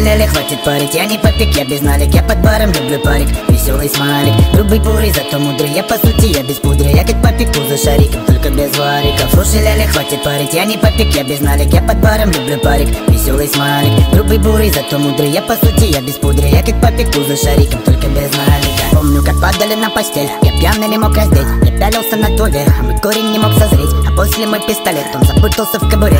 ляли, хватит парить, я не попик, я без налик Я под баром люблю парик, веселый смайлик Грубый бурый, зато мудрый, я по сути, я без пудры. Я как попику за шариком, только без вариков. Слушай, ляли, хватит парить, я не попик, я без налик Я под баром люблю парик, веселый смайлик Грубый бурый, зато мудрый, я по сути, я без пудры. Я как попику за шариком, только без налика Помню, как падали на постель, я пьяный не мог раздеть. Я пялился на туалет, а мой корень не мог созреть. А после мой пистолет, он запутался в кобуре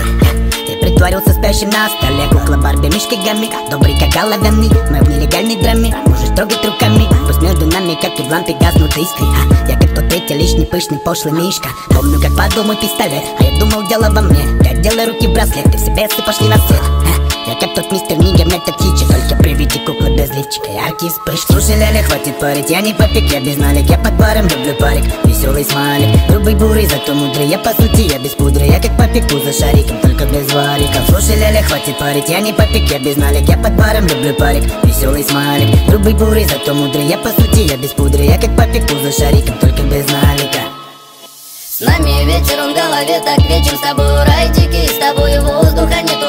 притворился спящим на столе. Кукла Барби, мишки гамми Добрый как оловянный Мы в нелегальной драме Можешь трогать руками. Пусть между нами, как и в лампе, гаснут искры а Я как тот третий лишний пышный пошлый мишка. Помню, как падал мой пистолет А я думал, дело во мне. Я делай руки в браслет Ты в себе пошли на свет а, Я как тот мистер Нига, метод тичи Только при виде куклы без личика Яркие вспышки Слушай, Ляля, хватит парить Я не попик, я без налик Я под паром люблю парик. Веселый смайлик Грубый бурый, зато мудрый Я по сути, я без пудры Я как попеку за шариком Только без вариков Слушай, Ляля, хватит парить Я не попик, я без налик Я под паром люблю парик. Веселый смайлик Грубый бурый, зато мудрый Я по сути, я без пудры Я как попеку за шариком Только без налика с нами вечер, он в голове так вечен С тобой рай дикий, с тобой воздуха не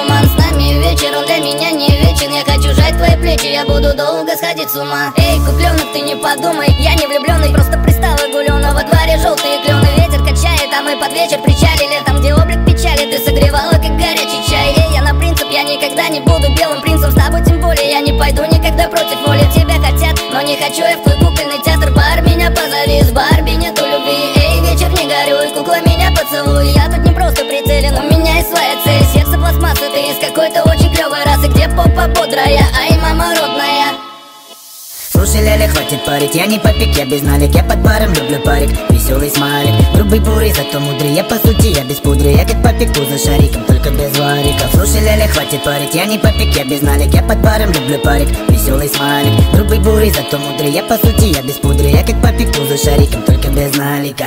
сходить с ума. Эй, купленок, ты не подумай, я не влюбленный Просто пристала гулена, во дворе желтые клены Ветер качает, а мы под вечер причалили. Там, где облик печали, ты согревала, как горячий чай. Эй, я на принцип, я никогда не буду белым принцем С тобой тем более я не пойду никогда против воли. Тебя хотят, но не хочу я в твой кукольный театр. Бар меня позови, с Барби нету любви. Эй, вечер не горюй, кукла меня поцелуй. Я тут не просто прицелен, у меня есть своя цель. Сердце пластмассы, ты из какой-то очень клевой расы Где попа бодрая, Ляля, хватит парить, я не попик, я без налик Я под баром люблю парик, веселый смайлик Грубый бурый, зато мудрый, я по сути, я без пудры. Я как попеку за шариком, только без вариков. Слушай, Ляля, хватит парить, я не попик, я без налик Я под баром люблю парик, веселый смайлик Грубый бурый, зато мудрый, я по сути, я без пудры. Я как попеку за шариком, только без налика